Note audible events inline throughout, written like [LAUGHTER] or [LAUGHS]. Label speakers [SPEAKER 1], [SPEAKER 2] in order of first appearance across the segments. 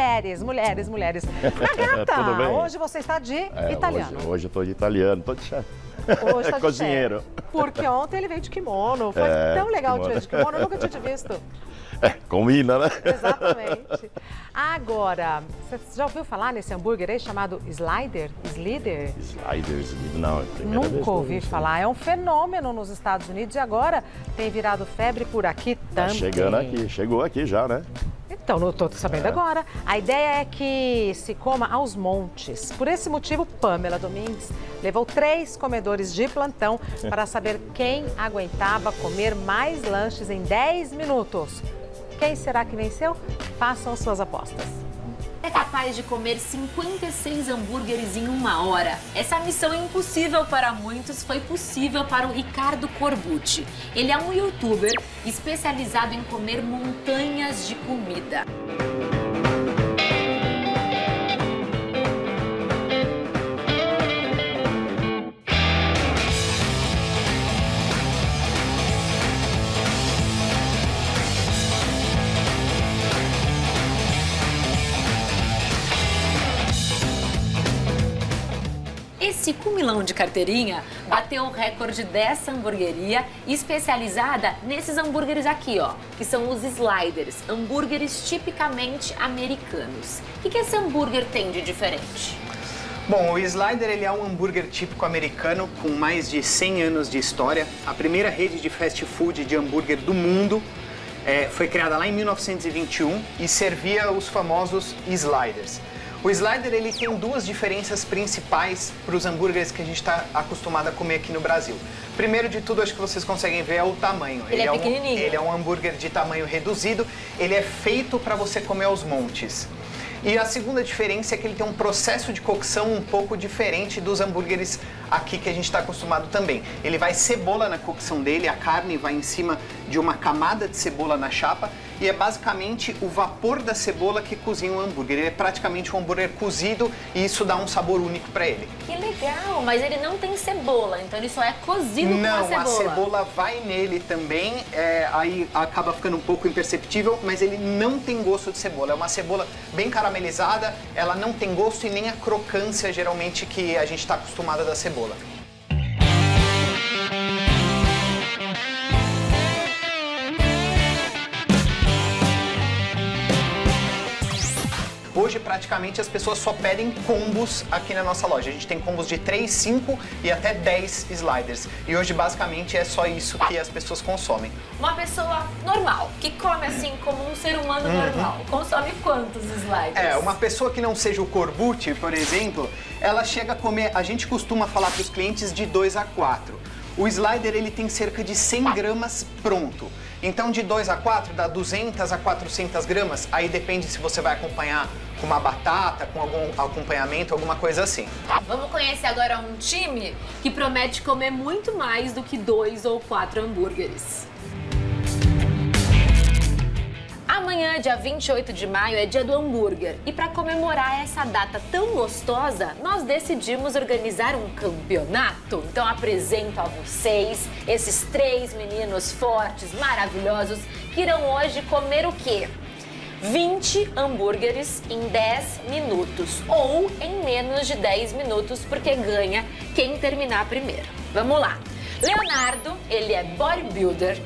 [SPEAKER 1] mulheres, mulheres, mulheres. [LAUGHS] Nagata, hoje você está de é, italiano.
[SPEAKER 2] Hoje, hoje eu estou de italiano, estou de chefe.
[SPEAKER 1] Hoje tá de [LAUGHS] Cozinheiro. Porque ontem ele veio de kimono. Foi é, tão legal kimono. te ver de kimono, eu nunca tinha te visto. [LAUGHS]
[SPEAKER 2] É, combina, né?
[SPEAKER 1] Exatamente. Agora, você já ouviu falar nesse hambúrguer aí chamado Slider? Slider?
[SPEAKER 2] Slider, Slider, não.
[SPEAKER 1] É Nunca ouvi falar. É um fenômeno nos Estados Unidos e agora tem virado febre por aqui tá também.
[SPEAKER 2] chegando aqui, chegou aqui já, né?
[SPEAKER 1] Então, não estou sabendo é. agora. A ideia é que se coma aos montes. Por esse motivo, Pamela Domingues levou três comedores de plantão para saber quem aguentava comer mais lanches em 10 minutos. Quem será que venceu? Façam suas apostas.
[SPEAKER 3] É capaz de comer 56 hambúrgueres em uma hora. Essa missão é impossível para muitos, foi possível para o Ricardo Corbucci. Ele é um youtuber especializado em comer montanhas de comida. Esse cumilão de carteirinha bateu o recorde dessa hamburgueria especializada nesses hambúrgueres aqui, ó, que são os sliders, hambúrgueres tipicamente americanos. O que, que esse hambúrguer tem de diferente?
[SPEAKER 4] Bom, o Slider ele é um hambúrguer típico americano com mais de 100 anos de história. A primeira rede de fast food de hambúrguer do mundo é, foi criada lá em 1921 e servia os famosos sliders. O slider ele tem duas diferenças principais para os hambúrgueres que a gente está acostumado a comer aqui no Brasil. Primeiro de tudo, acho que vocês conseguem ver é o tamanho.
[SPEAKER 3] Ele, ele é, pequenininho.
[SPEAKER 4] Um, ele é um hambúrguer de tamanho reduzido. Ele é feito para você comer aos montes. E a segunda diferença é que ele tem um processo de cocção um pouco diferente dos hambúrgueres aqui que a gente está acostumado também. Ele vai cebola na cocção dele, a carne vai em cima de uma camada de cebola na chapa e é basicamente o vapor da cebola que cozinha o hambúrguer. Ele é praticamente um hambúrguer cozido e isso dá um sabor único para ele.
[SPEAKER 3] Que legal, mas ele não tem cebola, então ele só é cozido
[SPEAKER 4] não,
[SPEAKER 3] com a cebola.
[SPEAKER 4] Não, a cebola vai nele também, é, aí acaba ficando um pouco imperceptível, mas ele não tem gosto de cebola. É uma cebola bem caramelizada, ela não tem gosto e nem a crocância geralmente que a gente está acostumado da cebola. Hoje, praticamente, as pessoas só pedem combos aqui na nossa loja. A gente tem combos de 3, 5 e até 10 sliders. E hoje, basicamente, é só isso que as pessoas consomem.
[SPEAKER 3] Uma pessoa normal, que come assim como um ser humano uhum. normal, consome quantos sliders?
[SPEAKER 4] É, uma pessoa que não seja o Corbucci, por exemplo, ela chega a comer, a gente costuma falar para os clientes de 2 a 4. O slider ele tem cerca de 100 gramas pronto. Então de 2 a 4 dá 200 a 400 gramas. Aí depende se você vai acompanhar com uma batata, com algum acompanhamento, alguma coisa assim.
[SPEAKER 3] Vamos conhecer agora um time que promete comer muito mais do que dois ou quatro hambúrgueres. Amanhã, dia 28 de maio, é dia do hambúrguer. E para comemorar essa data tão gostosa, nós decidimos organizar um campeonato. Então apresento a vocês esses três meninos fortes, maravilhosos, que irão hoje comer o quê? 20 hambúrgueres em 10 minutos ou em menos de 10 minutos, porque ganha quem terminar primeiro. Vamos lá. Leonardo, ele é bodybuilder.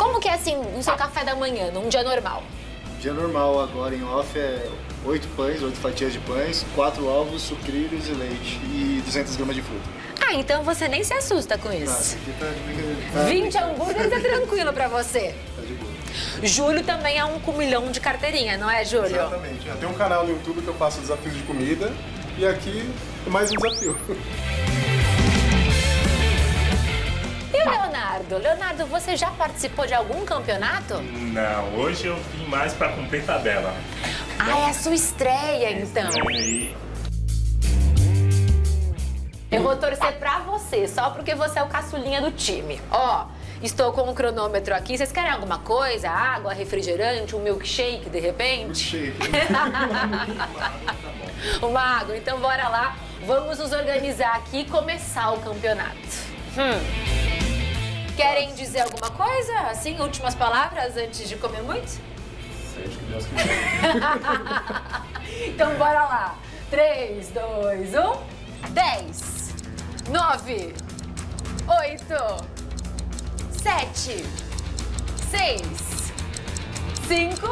[SPEAKER 3] Como que é assim no seu café da manhã, num dia normal?
[SPEAKER 5] Dia normal agora em off é 8 pães, 8 fatias de pães, 4 ovos, sucrilhos e leite e 200 gramas de fruta.
[SPEAKER 3] Ah, então você nem se assusta com isso. Tá, tá 20 hambúrgueres é tranquilo pra você. Tá de boa. Júlio também é um comilhão de carteirinha, não é, Júlio?
[SPEAKER 5] Exatamente. Eu tenho um canal no YouTube que eu faço desafios de comida e aqui é mais um desafio.
[SPEAKER 3] E o Leonardo? Leonardo, você já participou de algum campeonato?
[SPEAKER 6] Não, hoje eu vim mais para cumprir tabela.
[SPEAKER 3] Ah, é a sua estreia, então.
[SPEAKER 6] Estreia.
[SPEAKER 3] Eu vou torcer pra você, só porque você é o caçulinha do time. Ó, Estou com o cronômetro aqui. Vocês querem alguma coisa? Água, refrigerante, um milkshake, de repente?
[SPEAKER 5] Milkshake. [LAUGHS]
[SPEAKER 3] Uma água. Então, bora lá. Vamos nos organizar aqui e começar o campeonato. Hum. Querem dizer alguma coisa? Assim, últimas palavras antes de comer muito?
[SPEAKER 5] seja que Deus quiser. [LAUGHS]
[SPEAKER 3] Então bora lá. 3, 2, 1. 10, 9, 8, 7, 6, 5,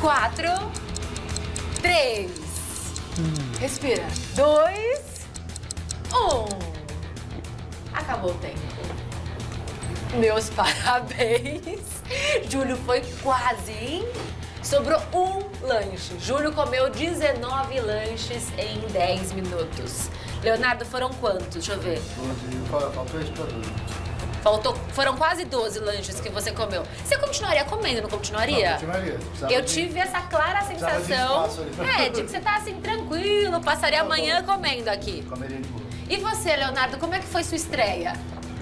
[SPEAKER 3] 4, 3. Respira. 2, 1. Acabou o tempo. Meus [LAUGHS] parabéns. Júlio foi quase, hein? Sobrou um lanche. Júlio comeu 19 lanches em 10 minutos. Leonardo, foram quantos? Deixa eu ver.
[SPEAKER 5] Hoje faltou esse produto.
[SPEAKER 3] Faltou, foram quase 12 lanches que você comeu. Você continuaria comendo, não continuaria?
[SPEAKER 5] Não, continuaria.
[SPEAKER 3] Eu
[SPEAKER 5] de-
[SPEAKER 3] tive essa clara
[SPEAKER 5] de
[SPEAKER 3] sensação.
[SPEAKER 5] ali.
[SPEAKER 3] É, de que você tá assim, tranquilo, passaria amanhã comendo aqui.
[SPEAKER 5] Comeria de boa.
[SPEAKER 3] E você, Leonardo, como é que foi sua estreia?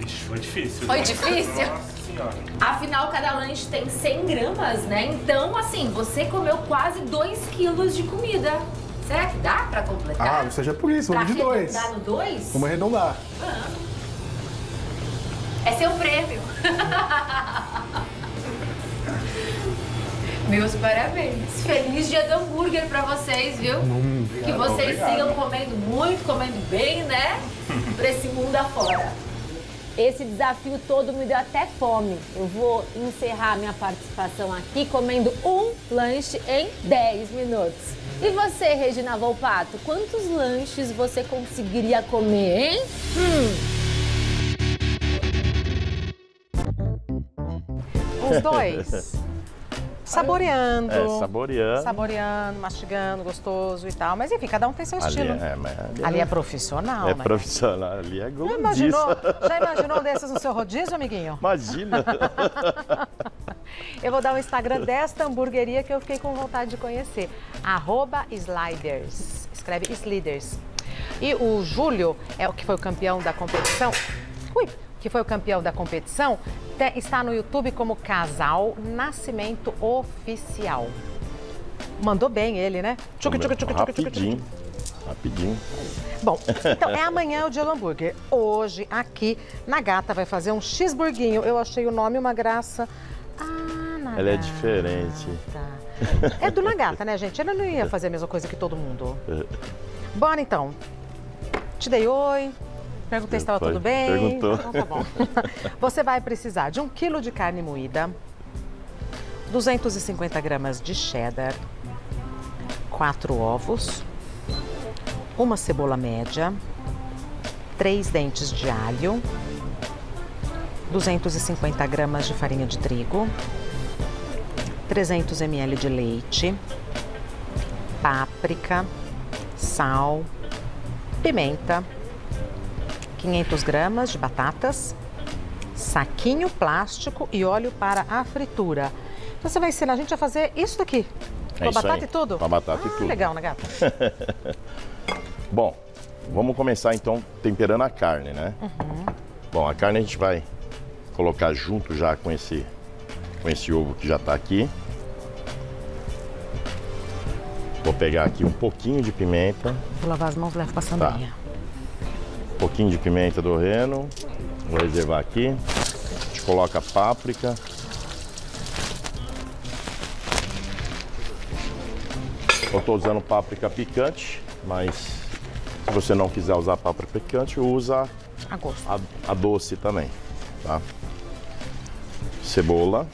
[SPEAKER 6] Ixi, foi difícil.
[SPEAKER 3] Foi
[SPEAKER 6] né?
[SPEAKER 3] difícil?
[SPEAKER 6] Nossa senhora.
[SPEAKER 3] Afinal, cada lanche tem 100 gramas, né? Então, assim, você comeu quase 2 quilos de comida. Será que dá pra completar?
[SPEAKER 7] Ah, não seja por isso,
[SPEAKER 3] pra
[SPEAKER 7] vamos de dois.
[SPEAKER 3] arredondar no 2?
[SPEAKER 7] Vamos arredondar.
[SPEAKER 3] É seu prêmio. [LAUGHS] Meus parabéns. Feliz dia do hambúrguer pra vocês, viu? que vocês
[SPEAKER 5] obrigado.
[SPEAKER 3] sigam comendo muito, comendo bem, né? pra esse mundo afora. Esse desafio todo me deu até fome. Eu vou encerrar minha participação aqui comendo um lanche em 10 minutos. E você, Regina Volpato, quantos lanches você conseguiria comer, hein?
[SPEAKER 1] Os dois. [LAUGHS] Saboreando.
[SPEAKER 2] É, saboreando.
[SPEAKER 1] Saboreando, mastigando, gostoso e tal. Mas enfim, cada um tem seu
[SPEAKER 2] Ali
[SPEAKER 1] estilo.
[SPEAKER 2] é, ali
[SPEAKER 1] Ali é profissional,
[SPEAKER 2] é
[SPEAKER 1] né?
[SPEAKER 2] profissional, ali é
[SPEAKER 1] Já
[SPEAKER 2] gordinho.
[SPEAKER 1] imaginou, já [LAUGHS] imaginou desses no seu rodízio, amiguinho?
[SPEAKER 2] Imagina. [LAUGHS]
[SPEAKER 1] Eu vou dar o Instagram desta hamburgueria que eu fiquei com vontade de conhecer. Arroba Sliders. Escreve Sliders. E o Júlio, é o que foi o campeão da competição. Ui! Que foi o campeão da competição, está no YouTube como Casal Nascimento Oficial. Mandou bem ele, né? Tchuc, tchuc, tchuc.
[SPEAKER 2] Rapidinho. Rapidinho.
[SPEAKER 1] Bom, [LAUGHS] então é amanhã o dia do hambúrguer. Hoje, aqui na Gata, vai fazer um cheeseburguinho. Eu achei o nome uma graça. Ah.
[SPEAKER 2] Ela é diferente.
[SPEAKER 1] É do Nagata, né, gente? Ela não ia fazer a mesma coisa que todo mundo. [LAUGHS] Bora então. Te dei oi. Perguntei se estava tudo bem.
[SPEAKER 2] Perguntou.
[SPEAKER 1] Então tá bom. [LAUGHS] Você vai precisar de um quilo de carne moída, 250 gramas de cheddar, quatro ovos, uma cebola média, três dentes de alho, 250 gramas de farinha de trigo, 300 ml de leite, páprica, sal, pimenta, 500 gramas de batatas, saquinho plástico e óleo para a fritura. Então você vai ensinar a gente a fazer isso daqui, com
[SPEAKER 2] É
[SPEAKER 1] a
[SPEAKER 2] isso
[SPEAKER 1] batata
[SPEAKER 2] aí,
[SPEAKER 1] e tudo?
[SPEAKER 2] com a batata e
[SPEAKER 1] Ah,
[SPEAKER 2] tudo.
[SPEAKER 1] legal, né, gata? [LAUGHS]
[SPEAKER 2] Bom, vamos começar então temperando a carne, né? Bom, a carne a gente vai colocar junto já com esse, com esse ovo que já está aqui. Vou pegar aqui um pouquinho de pimenta,
[SPEAKER 1] Vou lavar as mãos, levo pra
[SPEAKER 2] Tá. Um pouquinho de pimenta do reino. Vou reservar aqui. A gente coloca páprica. Eu estou usando páprica picante, mas se você não quiser usar páprica picante, usa
[SPEAKER 1] A
[SPEAKER 2] a, a doce também, tá? Cebola.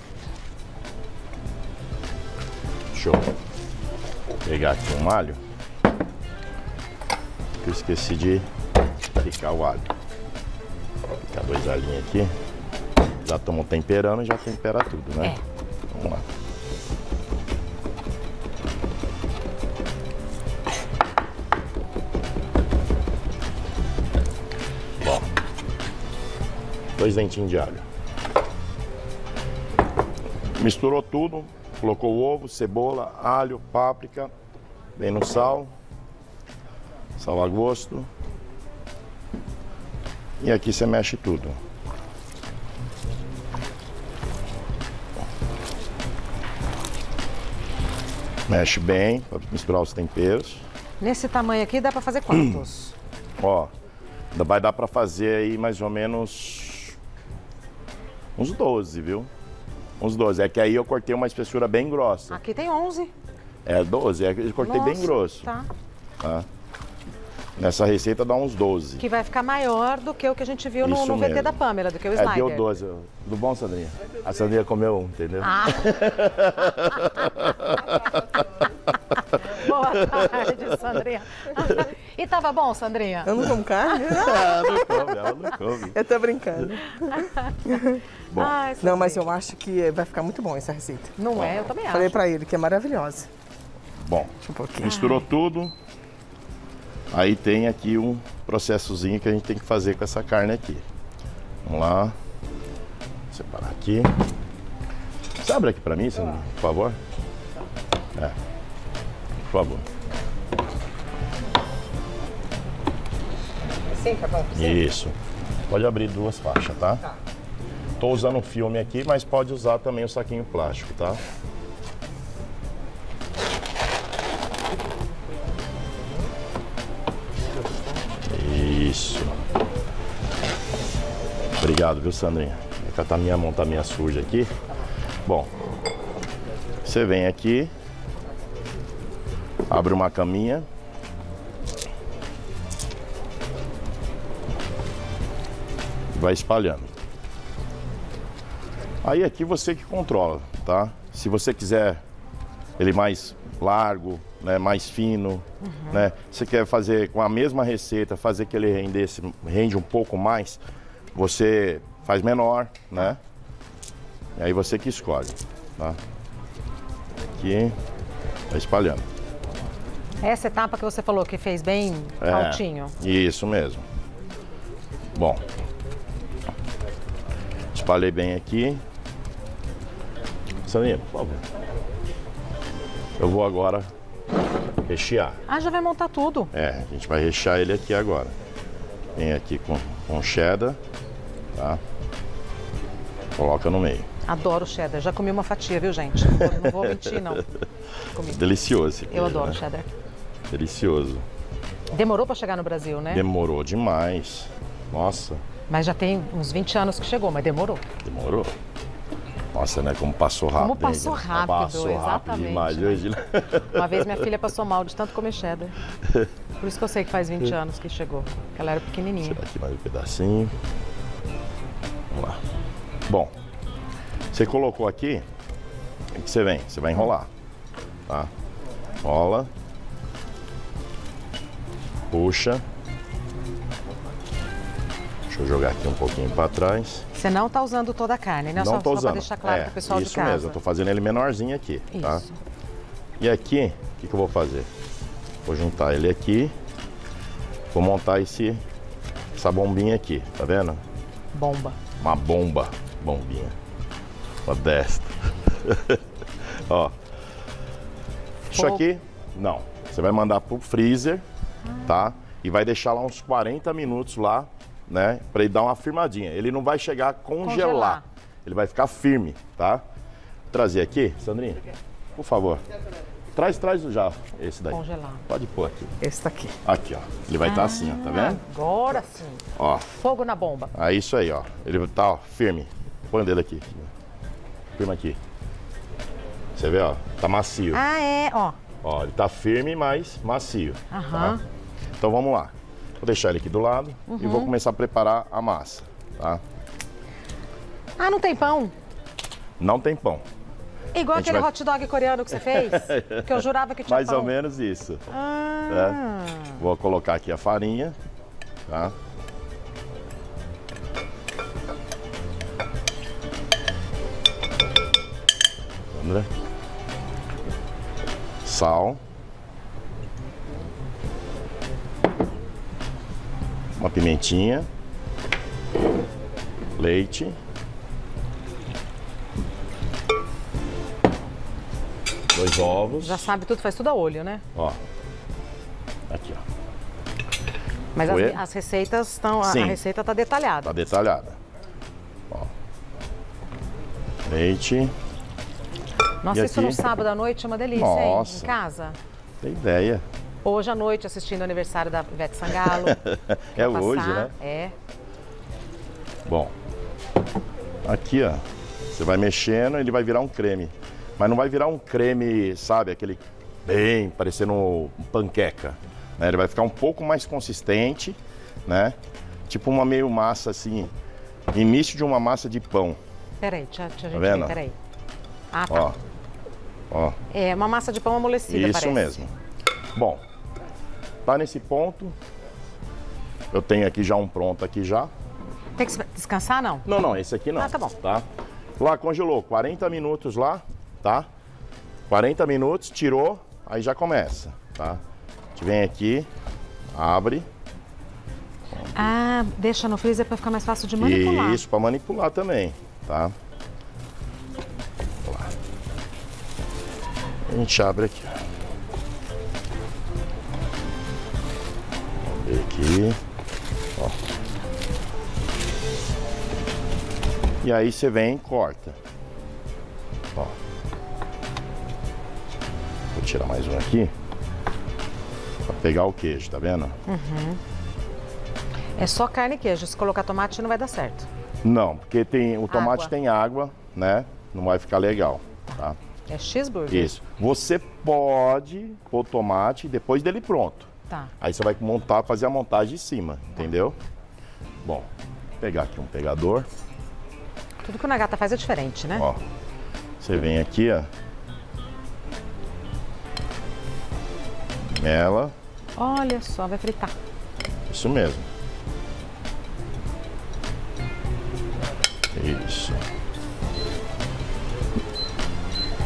[SPEAKER 2] Deixa eu pegar aqui um alho. Eu esqueci de picar o alho. Vou picar dois alhinhos aqui. Já estamos temperando e já tempera tudo, né? Vamos lá. Bom, dois dentinhos de alho. Misturou tudo, colocou o ovo, cebola, alho, páprica, vem no sal, sal a gosto. E aqui você mexe tudo. Mexe bem para misturar os temperos.
[SPEAKER 1] Nesse tamanho aqui dá pra fazer quantos? [CLEARS THROAT]
[SPEAKER 2] Ó, vai dar para fazer aí mais ou menos uns 12, viu? Uns 12. É que aí eu cortei uma espessura bem grossa.
[SPEAKER 1] Aqui tem 11.
[SPEAKER 2] É 12, é eu cortei bem
[SPEAKER 1] Nossa,
[SPEAKER 2] grosso.
[SPEAKER 1] Tá.
[SPEAKER 2] tá? Nessa receita dá uns 12.
[SPEAKER 1] Que vai ficar maior do que o que a gente viu no,
[SPEAKER 2] Isso
[SPEAKER 1] no VT da Pamela, do que o
[SPEAKER 2] É, deu 12. Tudo bom, Sandrinha? A Sandrinha comeu um, entendeu?
[SPEAKER 1] Ah. [LAUGHS] Boa tarde, Sandrinha. E tava bom, Sandrinha?
[SPEAKER 7] Eu não como carne?
[SPEAKER 2] Ah, não come, ela não come.
[SPEAKER 7] Eu tô brincando.
[SPEAKER 2] Bom,
[SPEAKER 1] Ai,
[SPEAKER 7] Não, mas eu acho que vai ficar muito bom essa receita.
[SPEAKER 1] Não é, eu também
[SPEAKER 7] Falei
[SPEAKER 1] acho.
[SPEAKER 7] pra ele que é maravilhosa.
[SPEAKER 2] bom.
[SPEAKER 7] Deixa um pouquinho.
[SPEAKER 2] Misturou tudo. Aí tem aqui um processozinho que a gente tem que fazer com essa carne aqui. Vamos lá. Separar aqui. Você abre aqui pra mim, por favor? É. Por favor.
[SPEAKER 7] Sim, tá bom.
[SPEAKER 2] Isso. Pode abrir duas faixas, tá?
[SPEAKER 7] Tá.
[SPEAKER 2] Tô usando filme aqui, mas pode usar também o saquinho plástico, tá? Obrigado, viu, Sandrinha? Vou catar minha mão, tá minha suja aqui. Bom, você vem aqui, abre uma caminha. vai espalhando. Aí aqui você que controla, tá? Se você quiser ele mais largo, né, mais fino, né? Você quer fazer com a mesma receita, fazer que ele rendesse, rende um pouco mais, você faz menor, né? E aí você que escolhe, tá? Aqui, vai espalhando.
[SPEAKER 1] Essa etapa que você falou que fez bem
[SPEAKER 2] É,
[SPEAKER 1] altinho.
[SPEAKER 2] Isso mesmo. Bom. Espalhei bem aqui. Sandrinha, por favor. Eu vou agora rechear.
[SPEAKER 1] Ah, já vai montar tudo.
[SPEAKER 2] É, a gente vai rechear ele aqui agora. Vem aqui com, com cheddar, tá? Coloca no meio.
[SPEAKER 1] Adoro cheddar. Já comi uma fatia, viu, gente? Não vou, não vou mentir, não. Comi.
[SPEAKER 2] Delicioso.
[SPEAKER 1] Eu adoro
[SPEAKER 2] né?
[SPEAKER 1] cheddar.
[SPEAKER 2] Delicioso.
[SPEAKER 1] Demorou pra chegar no Brasil, né?
[SPEAKER 2] Demorou demais. Nossa,
[SPEAKER 1] Mas já tem uns 20 anos que chegou, mas demorou.
[SPEAKER 2] demorou. Nossa, né? Como passou rápido.
[SPEAKER 1] Como passou
[SPEAKER 2] hein?
[SPEAKER 1] rápido,
[SPEAKER 2] Passou rápido
[SPEAKER 1] exatamente,
[SPEAKER 2] demais.
[SPEAKER 1] né?
[SPEAKER 2] Hoje,
[SPEAKER 1] Uma vez minha filha passou mal de tanto comer cheddar. Por isso que eu sei que faz 20 [LAUGHS] anos que chegou. Ela era pequenininha.
[SPEAKER 2] Aqui mais um pedacinho. Vamos lá. Bom, você colocou aqui, o que você vem? Você vai enrolar, tá? Rola. Puxa. Deixa eu jogar aqui um pouquinho para trás.
[SPEAKER 1] Você não tá usando toda a carne, né?
[SPEAKER 2] Não
[SPEAKER 1] só, só
[SPEAKER 2] usando.
[SPEAKER 1] pra deixar claro
[SPEAKER 2] é,
[SPEAKER 1] pro pessoal
[SPEAKER 2] isso
[SPEAKER 1] de casa.
[SPEAKER 2] mesmo, eu tô fazendo ele menorzinho aqui, tá?
[SPEAKER 1] Isso.
[SPEAKER 2] E aqui, o que, que eu vou fazer? Vou juntar ele aqui. Vou montar esse, essa bombinha aqui, tá vendo?
[SPEAKER 1] Bomba.
[SPEAKER 2] Uma bomba, bombinha. Uma desta. [LAUGHS] Ó. Isso aqui, não. Você vai mandar pro freezer, tá? E vai deixar lá uns 40 minutos lá, né? Pra ele dar uma firmadinha. Ele não vai chegar a congelar.
[SPEAKER 1] Congelar.
[SPEAKER 2] Ele vai ficar firme, tá? Vou trazer aqui, Sandrinha, por favor. Traz, traz já esse daí.
[SPEAKER 1] Congelar.
[SPEAKER 2] Pode pôr aqui.
[SPEAKER 7] Esse tá aqui.
[SPEAKER 2] Ó. Ele vai estar assim, ó, tá vendo?
[SPEAKER 1] Agora sim.
[SPEAKER 2] Ó.
[SPEAKER 1] Fogo na bomba.
[SPEAKER 2] É isso aí, ó. Ele tá ó, firme. Põe o dedo aqui. Firma aqui. Você vê, ó. Tá macio.
[SPEAKER 1] Ah, é, ó.
[SPEAKER 2] Ó, ele tá firme, mas macio.
[SPEAKER 1] Aham.
[SPEAKER 2] tá? Então vamos lá. Vou deixar ele aqui do lado e
[SPEAKER 1] Uhum.
[SPEAKER 2] vou começar a preparar a massa, tá?
[SPEAKER 1] Ah, não tem pão?
[SPEAKER 2] Não tem pão.
[SPEAKER 1] Igual aquele
[SPEAKER 2] vai-
[SPEAKER 1] hot dog coreano que você fez? que eu jurava que tinha
[SPEAKER 2] Mais
[SPEAKER 1] pão.
[SPEAKER 2] ou menos isso.
[SPEAKER 1] Ah,
[SPEAKER 2] Vou colocar aqui a farinha, tá? Sandra. Sal. Uma pimentinha. Leite. Dois ovos.
[SPEAKER 1] já sabe tudo, faz tudo a olho, né?
[SPEAKER 2] Ó. Aqui, ó.
[SPEAKER 1] Mas as, as receitas estão. A, a receita tá detalhada.
[SPEAKER 2] Tá detalhada. Ó. Leite.
[SPEAKER 1] Nossa,
[SPEAKER 2] E
[SPEAKER 1] isso
[SPEAKER 2] aqui?
[SPEAKER 1] no sábado à noite é uma delícia,
[SPEAKER 2] Nossa.
[SPEAKER 1] hein? Em casa.
[SPEAKER 2] Tem ideia.
[SPEAKER 1] Hoje à noite, assistindo o aniversário da Ivete Sangalo. [LAUGHS]
[SPEAKER 2] É
[SPEAKER 1] Passar,
[SPEAKER 2] hoje, né?
[SPEAKER 1] É.
[SPEAKER 2] Bom. Aqui, ó. Você vai mexendo, ele vai virar um creme. Mas não vai virar um creme, sabe, aquele bem parecendo um panqueca. né? Ele vai ficar um pouco mais consistente, né? Tipo uma meio massa assim, início de uma massa de pão.
[SPEAKER 1] Peraí, deixa, deixa gente
[SPEAKER 2] vendo?
[SPEAKER 1] ver, peraí. Ah, tá.
[SPEAKER 2] Ó. Ó.
[SPEAKER 1] É uma massa de pão amolecida,
[SPEAKER 2] Isso
[SPEAKER 1] parece.
[SPEAKER 2] mesmo. Bom, tá nesse ponto. Eu tenho aqui já um pronto aqui já.
[SPEAKER 1] Tem que descansar, não?
[SPEAKER 2] Não, não, esse aqui não.
[SPEAKER 1] Ah, tá bom.
[SPEAKER 2] Tá? Lá congelou 40 minutos lá, tá? 40 minutos, tirou, aí já começa, tá? A gente vem aqui, abre.
[SPEAKER 1] Ah, deixa no freezer para ficar mais fácil de manipular.
[SPEAKER 2] Isso, para manipular também, tá? Lá. A gente abre aqui. ó. Vamos ver aqui. Ó. E aí você vem e corta. Ó. Vou tirar mais um aqui. Pra pegar o queijo, tá vendo?
[SPEAKER 1] É só carne e queijo. Se colocar tomate não vai dar certo.
[SPEAKER 2] Não, porque tem, o tomate
[SPEAKER 1] Água.
[SPEAKER 2] tem água, né? Não vai ficar legal, tá?
[SPEAKER 1] É cheeseburger?
[SPEAKER 2] Isso. Você pode pôr tomate depois dele pronto.
[SPEAKER 1] Tá.
[SPEAKER 2] Aí você vai montar, fazer a montagem em cima, entendeu? Bom, vou pegar aqui um pegador,
[SPEAKER 1] Tudo que o Nagata faz é diferente, né?
[SPEAKER 2] ó. Você vem aqui, ó. Ela,
[SPEAKER 1] Olha só, vai fritar.
[SPEAKER 2] isso mesmo. Isso.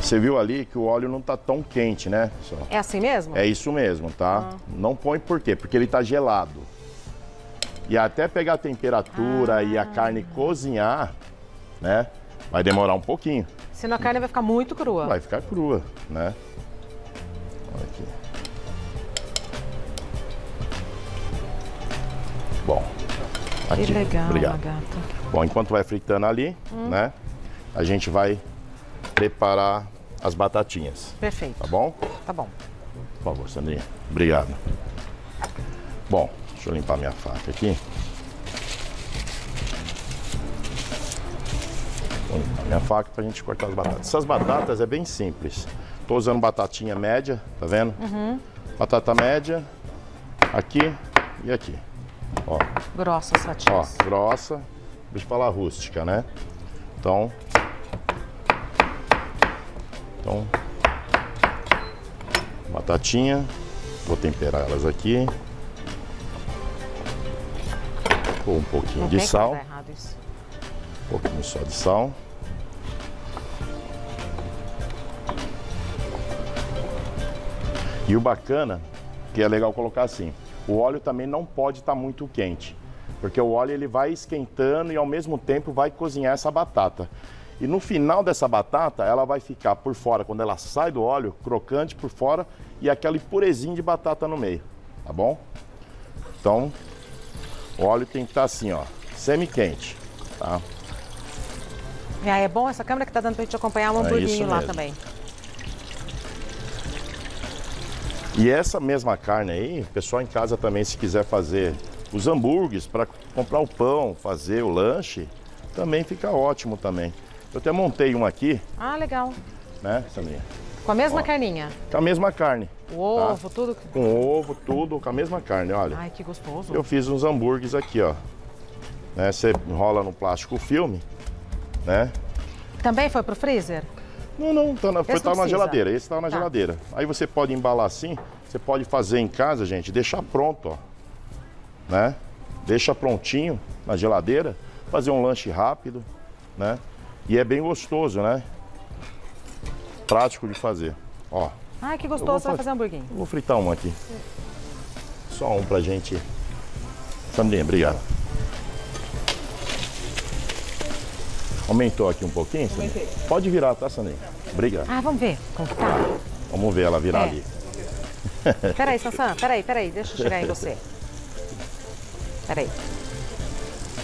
[SPEAKER 2] Você viu ali que o óleo não tá tão quente, né? Só.
[SPEAKER 1] É assim mesmo?
[SPEAKER 2] É isso mesmo, tá? Não põe por quê? Porque ele tá gelado. E até pegar a temperatura e a carne cozinhar, né? Vai demorar um pouquinho.
[SPEAKER 1] Senão a carne vai ficar muito crua.
[SPEAKER 2] Vai ficar crua, né?
[SPEAKER 1] Que
[SPEAKER 2] Aqui.
[SPEAKER 1] legal,
[SPEAKER 2] Obrigado.
[SPEAKER 1] Nagata.
[SPEAKER 2] Bom, enquanto vai fritando ali, né? A gente vai preparar as batatinhas,
[SPEAKER 1] Perfeito.
[SPEAKER 2] tá bom?
[SPEAKER 1] Tá bom.
[SPEAKER 2] Por favor, Sandrinha. Obrigado. Bom, deixa eu limpar minha faca aqui. Vou limpar minha faca pra gente cortar as batatas. Essas batatas é bem simples. Tô usando batatinha média, tá vendo? Batata média, aqui e aqui. Ó,
[SPEAKER 1] Grossas
[SPEAKER 2] ó,
[SPEAKER 1] fatias.
[SPEAKER 2] grossa, deixa eu falar rústica, né? Então. Então, batatinha. Vou temperar elas aqui. Com um pouquinho
[SPEAKER 1] Não
[SPEAKER 2] de sal. Um pouquinho só de sal. E o bacana, que é legal colocar assim, o óleo também não pode estar muito quente, porque o óleo ele vai esquentando e ao mesmo tempo vai cozinhar essa batata. E no final dessa batata, ela vai ficar por fora, quando ela sai do óleo, crocante por fora e aquele purezinho de batata no meio, tá bom? Então, o óleo tem que estar assim, ó, semi-quente, tá?
[SPEAKER 1] Aí, é bom essa câmera que tá dando pra gente acompanhar um
[SPEAKER 2] É
[SPEAKER 1] hamburguinho
[SPEAKER 2] isso
[SPEAKER 1] lá também.
[SPEAKER 2] E essa mesma carne aí, o pessoal em casa também, se quiser fazer os hambúrgueres para comprar o pão, fazer o lanche, também fica ótimo também. Eu até montei um aqui,
[SPEAKER 1] Ah, legal.
[SPEAKER 2] né, Sandrinha?
[SPEAKER 1] Com a mesma
[SPEAKER 2] Ó.
[SPEAKER 1] carninha.
[SPEAKER 2] Com a mesma carne.
[SPEAKER 1] O ovo, tudo.
[SPEAKER 2] Com ovo, tudo, com a mesma carne, olha.
[SPEAKER 1] Ai, que gostoso.
[SPEAKER 2] Eu fiz uns hambúrgueres aqui, ó. Né, Você enrola no plástico filme, né?
[SPEAKER 1] Também foi pro freezer?
[SPEAKER 2] Não, não, tá na, foi, tá na geladeira. Esse tá na
[SPEAKER 1] Tá.
[SPEAKER 2] geladeira. Aí você pode embalar assim, você pode fazer em casa, gente, deixar pronto, ó. Né? Deixa prontinho na geladeira, fazer um lanche rápido, né? E é bem gostoso, né? Prático de fazer. Ó,
[SPEAKER 1] Ai, que gostoso. Você vai
[SPEAKER 2] fa-
[SPEAKER 1] fazer hamburguinho.
[SPEAKER 2] vou fritar um aqui. Só um pra gente. Sandrinha, obrigado. Aumentou aqui um pouquinho, Sandrinha? Pode virar, tá, Sandrinha? Obrigado.
[SPEAKER 1] Ah, vamos ver como que tá.
[SPEAKER 2] Vamos ver ela virar
[SPEAKER 1] É.
[SPEAKER 2] ali. [LAUGHS]
[SPEAKER 1] Peraí, Sansã, peraí, peraí. Deixa eu chegar em você. Peraí.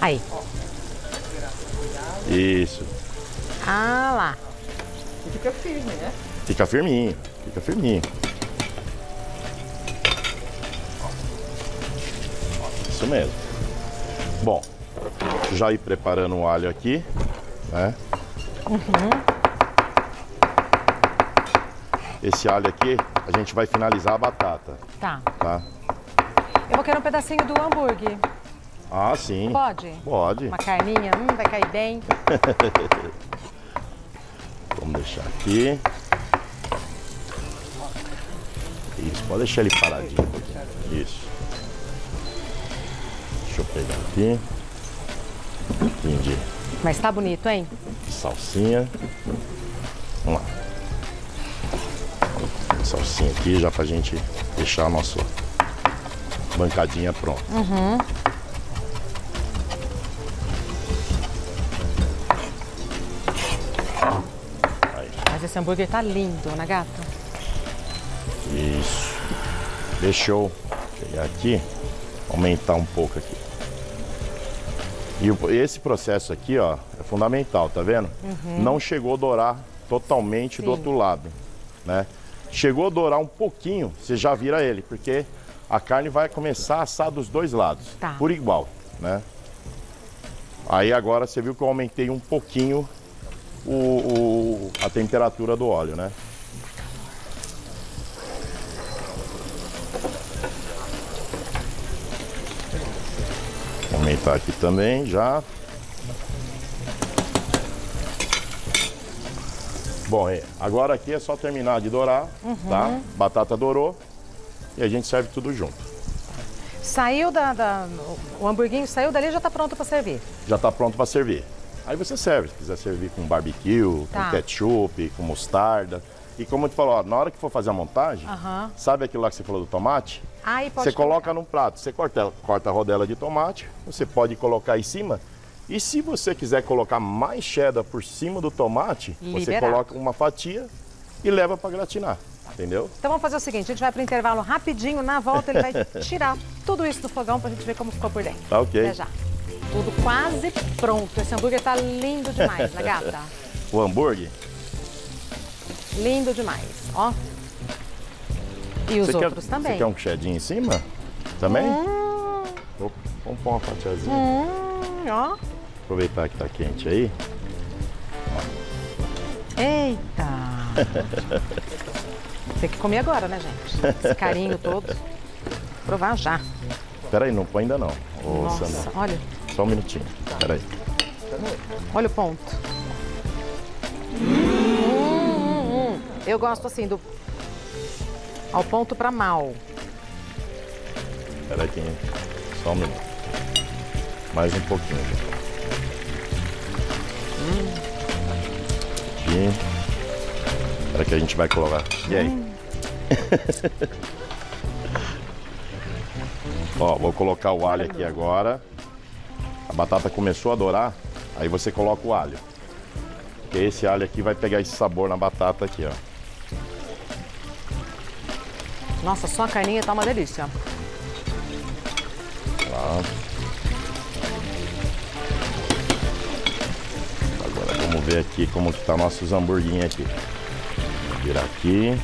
[SPEAKER 1] Aí.
[SPEAKER 2] Isso.
[SPEAKER 1] Ah lá.
[SPEAKER 7] Fica firme, né?
[SPEAKER 2] Fica firminho, fica firminho. Isso mesmo. Bom, já ir preparando o alho aqui, né? Esse alho aqui, a gente vai finalizar a batata,
[SPEAKER 1] Tá.
[SPEAKER 2] tá?
[SPEAKER 1] Eu vou querer um pedacinho do hambúrguer.
[SPEAKER 2] Ah, sim.
[SPEAKER 1] Pode?
[SPEAKER 2] Pode.
[SPEAKER 1] Uma carninha, hum, vai cair bem. [LAUGHS]
[SPEAKER 2] Vamos deixar aqui. Isso, pode deixar ele paradinho um pouquinho. Isso. Deixa eu pegar aqui. De
[SPEAKER 1] Mas tá bonito, hein?
[SPEAKER 2] salsinha. Vamos lá. Salsinha aqui já pra gente deixar a nossa bancadinha pronta.
[SPEAKER 1] Mas esse hambúrguer tá lindo, né, gata?
[SPEAKER 2] Isso. Chegar aqui, aumentar um pouco aqui. E esse processo aqui, ó, é fundamental, tá vendo? Não chegou a dourar totalmente do
[SPEAKER 1] Uhum. Sim.
[SPEAKER 2] outro lado, né? Chegou a dourar um pouquinho, você já vira ele, porque a carne vai começar a assar dos dois lados,
[SPEAKER 1] Tá.
[SPEAKER 2] por igual, né? Aí agora você viu que eu aumentei um pouquinho o- o- a temperatura do óleo, né? Aumentar aqui também já. Bom, é, agora aqui é só terminar de dourar, tá? Batata dourou e a gente serve tudo junto.
[SPEAKER 1] Saiu da, da- O hamburguinho saiu dali e já tá pronto pra servir.
[SPEAKER 2] Já está pronto para servir. Aí você serve, se quiser servir com barbecue,
[SPEAKER 1] Tá.
[SPEAKER 2] com ketchup, com mostarda. E como eu te falou, ó, na hora que for fazer a montagem,
[SPEAKER 1] Aham.
[SPEAKER 2] sabe aquilo lá que você falou do tomate?
[SPEAKER 1] Aí pode
[SPEAKER 2] você coloca
[SPEAKER 1] colocar.
[SPEAKER 2] num prato, você corta, corta a rodela de tomate, você pode colocar em cima. E se você quiser colocar mais cheddar por cima do tomate, você
[SPEAKER 1] Liberado.
[SPEAKER 2] coloca uma fatia e leva para gratinar. Entendeu?
[SPEAKER 1] Então vamos fazer o seguinte, a gente vai pro intervalo rapidinho, na volta ele vai [LAUGHS] tirar tudo isso do fogão pra gente ver como ficou por dentro.
[SPEAKER 2] Tá ok.
[SPEAKER 1] Até já. Tudo quase pronto. Esse hambúrguer tá lindo demais, né, gata? [LAUGHS]
[SPEAKER 2] O hambúrguer,
[SPEAKER 1] Lindo demais, ó. E os
[SPEAKER 2] você quer,
[SPEAKER 1] outros também.
[SPEAKER 2] Você quer um chedinho em cima? Também?
[SPEAKER 1] Hum,
[SPEAKER 2] Vamos pôr uma fatiazinha.
[SPEAKER 1] hum, ó.
[SPEAKER 2] Aproveitar que tá quente aí.
[SPEAKER 1] Eita! [LAUGHS] Tem que comer agora, né, gente? Esse carinho todo. Vou provar já.
[SPEAKER 2] Peraí, não põe ainda não.
[SPEAKER 1] Nossa,
[SPEAKER 2] Sandra,
[SPEAKER 1] olha,
[SPEAKER 2] só um minutinho. Peraí.
[SPEAKER 1] olha o ponto. Eu gosto assim do ao ponto pra mal.
[SPEAKER 2] Peraí, que... só um minuto. Mais um pouquinho. Aqui. Espera que a gente vai colocar. E aí? Ó, vou colocar o alho aqui agora. A batata começou a dourar, aí você coloca o alho. Porque esse alho aqui vai pegar esse sabor na batata aqui, ó.
[SPEAKER 1] Nossa, só a carninha tá uma delícia.
[SPEAKER 2] Agora vamos ver aqui como que tá nossos hamburguinhos aqui. Vou virar aqui.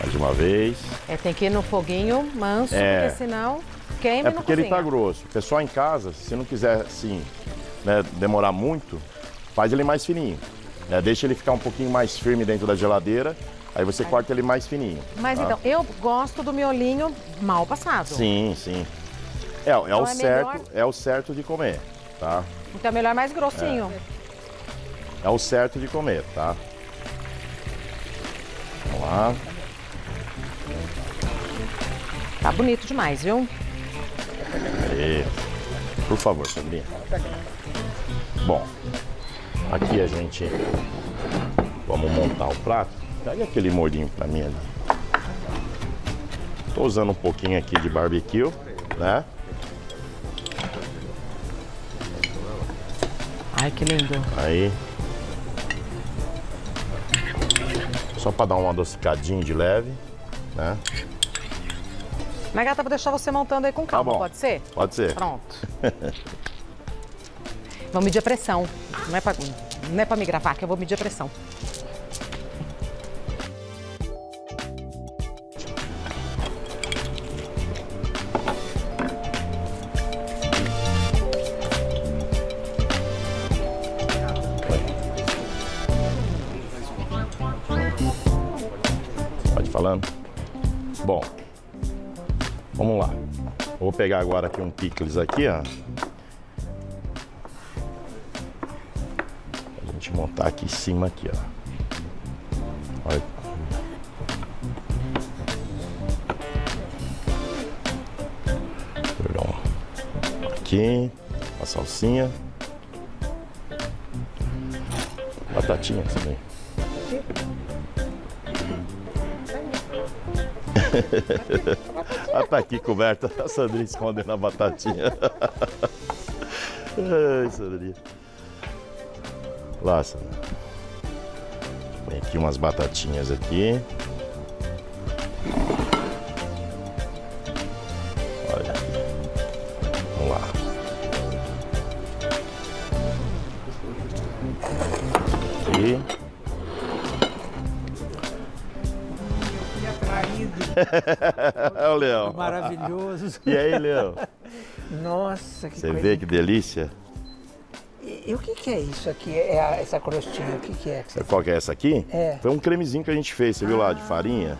[SPEAKER 2] Mais uma vez.
[SPEAKER 1] É, tem que ir no foguinho manso,
[SPEAKER 2] É.
[SPEAKER 1] porque senão queima
[SPEAKER 2] É porque ele tá grosso. O pessoal em casa, se não quiser assim, né, demorar muito, faz ele mais fininho. né? Deixa ele ficar um pouquinho mais firme dentro da geladeira. Aí você corta ele mais fininho.
[SPEAKER 1] Mas
[SPEAKER 2] tá?
[SPEAKER 1] então, eu gosto do miolinho mal passado.
[SPEAKER 2] Sim, sim. É, é o
[SPEAKER 1] Então é
[SPEAKER 2] certo,
[SPEAKER 1] melhor-
[SPEAKER 2] é o certo de comer, tá?
[SPEAKER 1] Então é melhor mais grossinho.
[SPEAKER 2] É o certo de comer, tá? Vamos lá.
[SPEAKER 1] Tá bonito demais, viu?
[SPEAKER 2] Aí. Por favor, Sandrinha. Bom, aqui a gente vamos montar o prato. Pega aquele molhinho pra mim ali. Tô usando um pouquinho aqui de barbecue, né?
[SPEAKER 1] Ai, que lindo.
[SPEAKER 2] Aí. Só pra dar um adocicadinho de leve, né?
[SPEAKER 1] Mas gata, vou deixar você montando aí com
[SPEAKER 2] Tá
[SPEAKER 1] calma,
[SPEAKER 2] bom.
[SPEAKER 1] pode ser?
[SPEAKER 2] Pode ser.
[SPEAKER 1] Pronto. [LAUGHS] Vamos medir a pressão. Não é, pra, não é pra me gravar, que eu vou medir a pressão.
[SPEAKER 2] Vou pegar agora aqui um picles aqui, ó. A gente montar aqui em cima aqui, ó. Olha. Perdão. Aqui, a salsinha. Batatinha também. [LAUGHS] Ah, tá aqui coberta. A Sandrinha escondendo a batatinha. [LAUGHS] Ai, Sandrinha. Lá, Sandra. Tem aqui umas batatinhas aqui. Olha. Vamos lá. Aqui. [LAUGHS] É o Leão.
[SPEAKER 8] Maravilhoso. [LAUGHS]
[SPEAKER 2] E aí, Leão?
[SPEAKER 8] Nossa, que
[SPEAKER 2] Você
[SPEAKER 8] coisa.
[SPEAKER 2] vê que delícia?
[SPEAKER 8] E, e o que, que é isso aqui? É a- essa crostinha? O que, que é? que você-
[SPEAKER 2] Qual que é essa aqui?
[SPEAKER 8] É.
[SPEAKER 2] Foi um cremezinho que a gente fez, você viu lá, de farinha?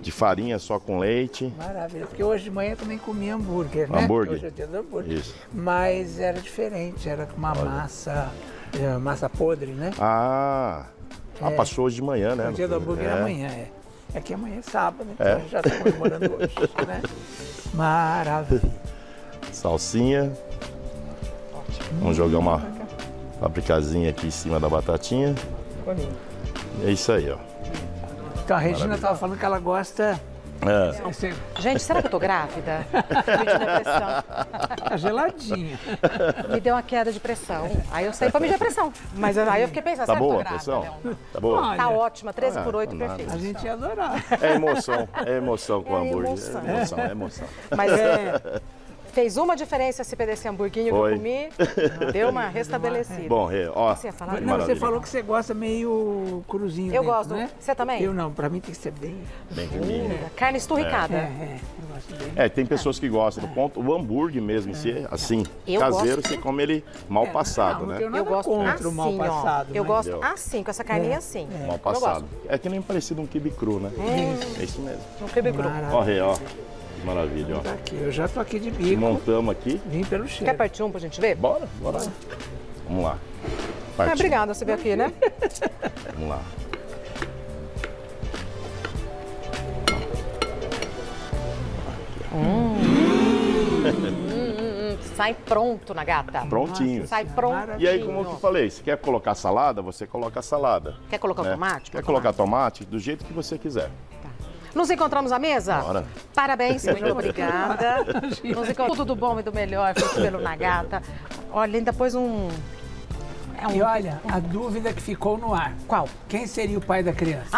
[SPEAKER 2] De farinha só com leite.
[SPEAKER 8] Maravilha. Porque hoje de manhã eu também comi hambúrguer, né?
[SPEAKER 2] Hambúrguer?
[SPEAKER 8] Hoje é do hambúrguer.
[SPEAKER 2] Isso.
[SPEAKER 8] Mas era diferente, era com uma massa, é, massa podre, né?
[SPEAKER 2] Ah, ah,
[SPEAKER 8] É.
[SPEAKER 2] passou hoje de manhã, né?
[SPEAKER 8] o dia do hambúrguer É. amanhã, é. É que amanhã é sábado, então
[SPEAKER 2] É.
[SPEAKER 8] já está comemorando hoje, [LAUGHS] né? Maravilha.
[SPEAKER 2] Salsinha. Vamos jogar uma papricazinha aqui em cima da batatinha. É isso aí, ó.
[SPEAKER 8] Então a Regina estava falando que ela gosta.
[SPEAKER 2] É.
[SPEAKER 8] Você
[SPEAKER 1] Gente, será que eu tô grávida?
[SPEAKER 8] Tá geladinha.
[SPEAKER 1] Me deu uma queda de pressão. Aí eu saí pra medir a pressão. Mas aí eu fiquei pensando,
[SPEAKER 2] Tá
[SPEAKER 1] será que eu
[SPEAKER 2] boa
[SPEAKER 1] tô
[SPEAKER 2] a
[SPEAKER 1] grávida?
[SPEAKER 2] pressão?
[SPEAKER 1] Leão?
[SPEAKER 2] Tá boa?
[SPEAKER 8] Olha.
[SPEAKER 1] Tá ótima, 13 por
[SPEAKER 2] Ah,
[SPEAKER 1] 8,
[SPEAKER 2] tá nada.
[SPEAKER 1] perfeito.
[SPEAKER 8] A gente ia adorar.
[SPEAKER 2] É emoção, é emoção com o
[SPEAKER 1] É
[SPEAKER 2] hambúrguer.
[SPEAKER 1] emoção.
[SPEAKER 2] É emoção, é emoção.
[SPEAKER 1] Mas é, fez uma diferença esse desse hamburguinho
[SPEAKER 2] Foi.
[SPEAKER 1] que eu comi, deu uma restabelecida.
[SPEAKER 2] Bom, Rê, ó.
[SPEAKER 1] Você falar?
[SPEAKER 8] Não, você falou que você gosta meio cruzinho.
[SPEAKER 1] Eu
[SPEAKER 8] dentro,
[SPEAKER 1] gosto.
[SPEAKER 8] Né?
[SPEAKER 1] Você também?
[SPEAKER 8] Eu não, pra mim tem que ser bem.
[SPEAKER 2] Bem fininho.
[SPEAKER 1] Carne esturricada.
[SPEAKER 8] É, é, eu gosto bem.
[SPEAKER 2] É, tem pessoas que gostam do ponto. O hambúrguer mesmo, em si, assim,
[SPEAKER 1] Eu
[SPEAKER 2] caseiro,
[SPEAKER 1] gosto.
[SPEAKER 2] você come ele mal passado,
[SPEAKER 8] não, não
[SPEAKER 2] né?
[SPEAKER 8] nada
[SPEAKER 1] Eu gosto
[SPEAKER 8] contra
[SPEAKER 1] assim,
[SPEAKER 8] o mal
[SPEAKER 1] ó.
[SPEAKER 8] passado.
[SPEAKER 1] Eu
[SPEAKER 8] mas-
[SPEAKER 1] gosto
[SPEAKER 2] Entendeu?
[SPEAKER 1] assim, com essa carninha assim.
[SPEAKER 2] Mal
[SPEAKER 1] Eu
[SPEAKER 2] passado.
[SPEAKER 1] gosto.
[SPEAKER 2] É que nem parecido um quibe cru, né? É isso mesmo.
[SPEAKER 1] No quibe cru.
[SPEAKER 2] Ó, Rê, ó. Que maravilha, ó.
[SPEAKER 8] Tá aqui, eu já tô aqui de bico.
[SPEAKER 2] Montamos aqui.
[SPEAKER 8] Vim pelo
[SPEAKER 1] Quer
[SPEAKER 8] cheiro.
[SPEAKER 1] partir um pra gente ver?
[SPEAKER 2] Bora, bora. lá. Vamos lá.
[SPEAKER 1] Ah,
[SPEAKER 2] Partiu.
[SPEAKER 1] obrigada, você veio aqui, né? [LAUGHS]
[SPEAKER 2] Vamos lá.
[SPEAKER 1] Sai pronto na gata.
[SPEAKER 2] Prontinho.
[SPEAKER 1] Sai pronto.
[SPEAKER 2] E aí, como eu te falei, se quer colocar salada, você coloca salada.
[SPEAKER 1] Quer colocar
[SPEAKER 2] né?
[SPEAKER 1] tomate?
[SPEAKER 2] Quer
[SPEAKER 1] Põe
[SPEAKER 2] colocar tomate? Do jeito que você quiser.
[SPEAKER 1] Nos encontramos à mesa?
[SPEAKER 2] Bora.
[SPEAKER 1] Parabéns, muito [LAUGHS] obrigada. Nos encontramos tudo do bom e do melhor, feito pelo Nagata. Olha, ainda pôs um... É um...
[SPEAKER 8] E olha, a dúvida que ficou no ar.
[SPEAKER 1] Qual?
[SPEAKER 8] Quem seria o pai da criança?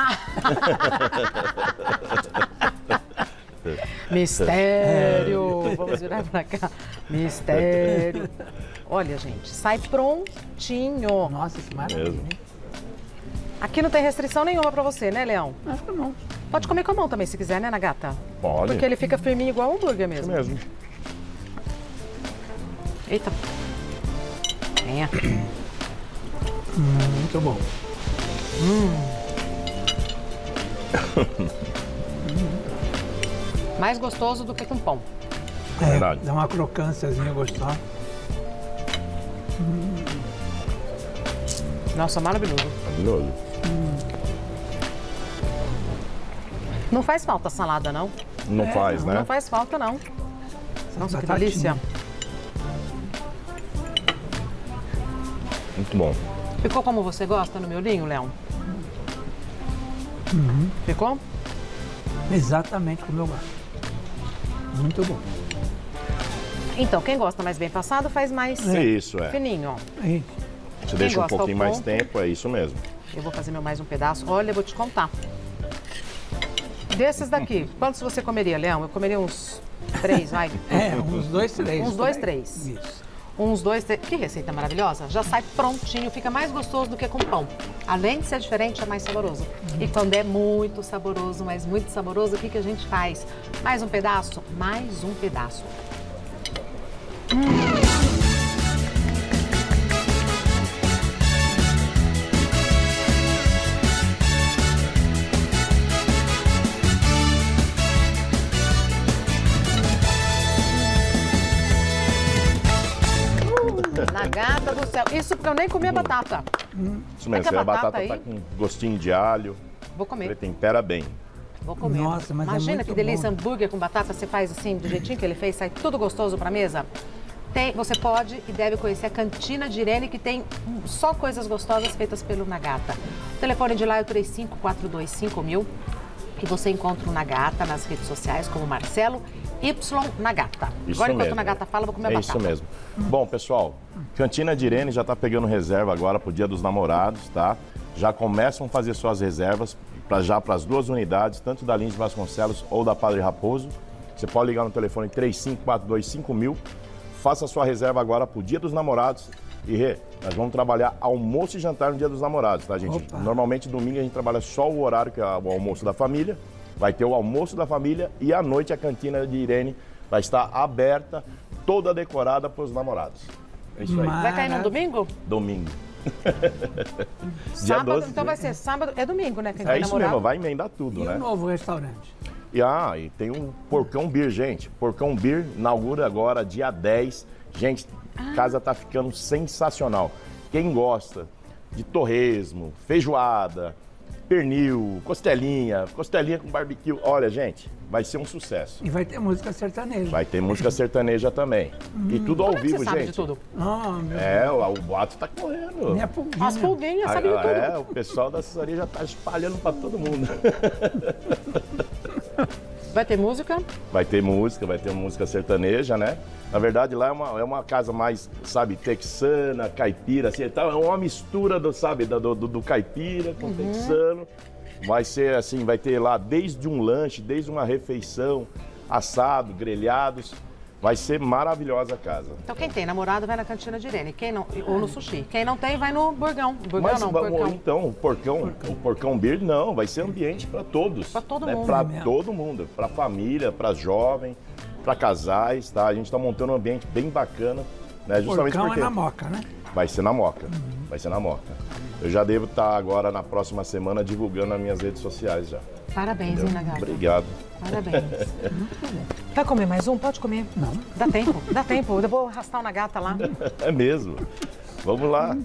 [SPEAKER 1] Mistério! Vamos virar pra cá. Mistério. Olha, gente, sai prontinho.
[SPEAKER 8] Nossa, que maravilha.
[SPEAKER 2] Mesmo.
[SPEAKER 1] Aqui não tem restrição nenhuma pra você, né, Leão?
[SPEAKER 8] Acho que não.
[SPEAKER 1] Pode comer com a mão também, se quiser, né, Nagata?
[SPEAKER 2] Pode.
[SPEAKER 1] Porque ele fica firminho igual um hambúrguer mesmo.
[SPEAKER 2] mesmo.
[SPEAKER 1] Eita. Venha.
[SPEAKER 8] Muito bom.
[SPEAKER 1] Mais gostoso do que com pão.
[SPEAKER 8] É,
[SPEAKER 2] Verdade.
[SPEAKER 8] dá uma crocânciazinha gostosa.
[SPEAKER 1] Nossa, maravilhoso.
[SPEAKER 2] Maravilhoso.
[SPEAKER 1] Não faz falta salada, não.
[SPEAKER 2] Não faz, né?
[SPEAKER 1] Não faz falta, não. Nossa, que delícia.
[SPEAKER 2] Muito bom.
[SPEAKER 1] Ficou como você gosta no miolinho, Leão? Ficou?
[SPEAKER 8] Exatamente como eu gosto. Muito bom.
[SPEAKER 1] Então, quem gosta mais bem passado faz mais
[SPEAKER 2] É isso, é.
[SPEAKER 1] fininho, ó.
[SPEAKER 8] Aí,
[SPEAKER 2] Você deixa um pouquinho mais tempo, é isso mesmo.
[SPEAKER 1] Eu vou fazer meu mais um pedaço. Olha, eu vou te contar. Desses daqui, quantos você comeria, Leão? Eu comeria uns três, vai. [LAUGHS]
[SPEAKER 8] é, uns dois, três.
[SPEAKER 1] Uns dois, três.
[SPEAKER 8] Isso.
[SPEAKER 1] Uns dois, três. Que receita maravilhosa. Já sai prontinho, fica mais gostoso do que com pão. Além de ser diferente, é mais saboroso. E quando é muito saboroso, mas muito saboroso, o que, que a gente faz? Mais um pedaço? Mais um pedaço. Isso porque eu nem comi a batata.
[SPEAKER 2] Isso
[SPEAKER 1] Quer
[SPEAKER 2] mesmo,
[SPEAKER 1] que a
[SPEAKER 2] batata,
[SPEAKER 1] batata aí?
[SPEAKER 2] tá com gostinho de alho.
[SPEAKER 1] Vou
[SPEAKER 2] Ele
[SPEAKER 1] comer,
[SPEAKER 2] tempera bem.
[SPEAKER 1] vou comer.
[SPEAKER 8] Nossa, mas é
[SPEAKER 1] Imagina
[SPEAKER 8] muito
[SPEAKER 1] que delícia,
[SPEAKER 8] bom.
[SPEAKER 1] hambúrguer com batata, você faz assim, do jeitinho que ele fez, sai tudo gostoso pra mesa. Tem, você pode e deve conhecer a Cantina de Irene, que tem hum, só coisas gostosas feitas pelo Nagata. O telefone de lá é o 35425000 e você encontra o Nagata nas redes sociais como Marcelo Y Nagata.
[SPEAKER 2] Isso
[SPEAKER 1] Agora, enquanto
[SPEAKER 2] mesmo.
[SPEAKER 1] o Nagata fala, eu vou comer a
[SPEAKER 2] É
[SPEAKER 1] batata.
[SPEAKER 2] isso mesmo. Bom, pessoal, Cantina de Irene já está pegando reserva agora para o Dia dos Namorados, tá? Já começam a fazer suas reservas para já para as duas unidades, tanto da Lins Vasconcelos ou da Padre Raposo. Você pode ligar no telefone 35425000. Faça a sua reserva agora para o Dia dos Namorados. E Rê, nós vamos trabalhar almoço e jantar no Dia dos Namorados, tá, gente?
[SPEAKER 8] Opa.
[SPEAKER 2] Normalmente domingo a gente trabalha só o horário que é o almoço da família. Vai ter o almoço da família e à noite a cantina de Irene vai estar aberta, toda decorada para os namorados. É isso aí.
[SPEAKER 1] Vai cair no domingo?
[SPEAKER 2] Domingo. [LAUGHS]
[SPEAKER 1] sábado,
[SPEAKER 2] 12
[SPEAKER 1] então vai ser sábado, é domingo, né? Quem
[SPEAKER 2] É
[SPEAKER 1] vai
[SPEAKER 2] isso
[SPEAKER 1] namorar.
[SPEAKER 2] mesmo, vai emendar tudo,
[SPEAKER 8] E
[SPEAKER 2] né?
[SPEAKER 8] o novo restaurante?
[SPEAKER 2] E, ah, e tem um Porcão Beer, gente. Porcão Beer inaugura agora, dia 10. Gente, a casa tá ficando sensacional. Quem gosta de torresmo, feijoada, pernil, costelinha, costelinha com barbecue, olha, gente, vai ser um sucesso.
[SPEAKER 8] E vai ter música sertaneja.
[SPEAKER 2] Vai ter música sertaneja também. E tudo ao
[SPEAKER 1] Como é que
[SPEAKER 2] vivo,
[SPEAKER 1] você sabe
[SPEAKER 2] gente.
[SPEAKER 1] de tudo?
[SPEAKER 8] Oh, meu
[SPEAKER 2] É, o, o boato tá correndo.
[SPEAKER 8] Minha pulguinha.
[SPEAKER 1] As pulguinhas,
[SPEAKER 2] Ah,
[SPEAKER 1] sabia de tudo.
[SPEAKER 2] É, o pessoal da assessoria já tá espalhando para todo mundo. [LAUGHS]
[SPEAKER 1] Vai ter música?
[SPEAKER 2] Vai ter música, vai ter música sertaneja, né? Na verdade, lá é uma, é uma casa mais, sabe, texana, caipira, assim, e tal. É uma mistura do, sabe, do, do, do caipira com texano. Vai ser assim, vai ter lá desde um lanche, desde uma refeição, assado, grelhados. Vai ser maravilhosa a casa.
[SPEAKER 1] Então quem tem namorado vai na cantina de Irene, quem não, ou no sushi. Quem não tem vai no burgão. Burgão
[SPEAKER 2] Mas
[SPEAKER 1] não, porcão.
[SPEAKER 2] então, o porcão, o porcão beer não, vai ser ambiente para todos.
[SPEAKER 1] Pra todo
[SPEAKER 2] né?
[SPEAKER 1] mundo
[SPEAKER 2] Pra
[SPEAKER 8] mesmo.
[SPEAKER 2] todo mundo, para família, para jovem, para casais, tá? A gente está montando um ambiente bem bacana, né? Justamente
[SPEAKER 8] Porcão
[SPEAKER 2] porque
[SPEAKER 8] é na moca, né?
[SPEAKER 2] vai ser na Moca, vai ser na Moca. Eu já devo estar agora na próxima semana divulgando nas minhas redes sociais já.
[SPEAKER 1] Parabéns, hein, Nagata?
[SPEAKER 2] Obrigado.
[SPEAKER 1] Parabéns. [LAUGHS] Vai comer mais um? Pode comer. Não. Dá tempo, dá tempo. Eu vou arrastar o Nagata lá.
[SPEAKER 2] É mesmo. Vamos lá.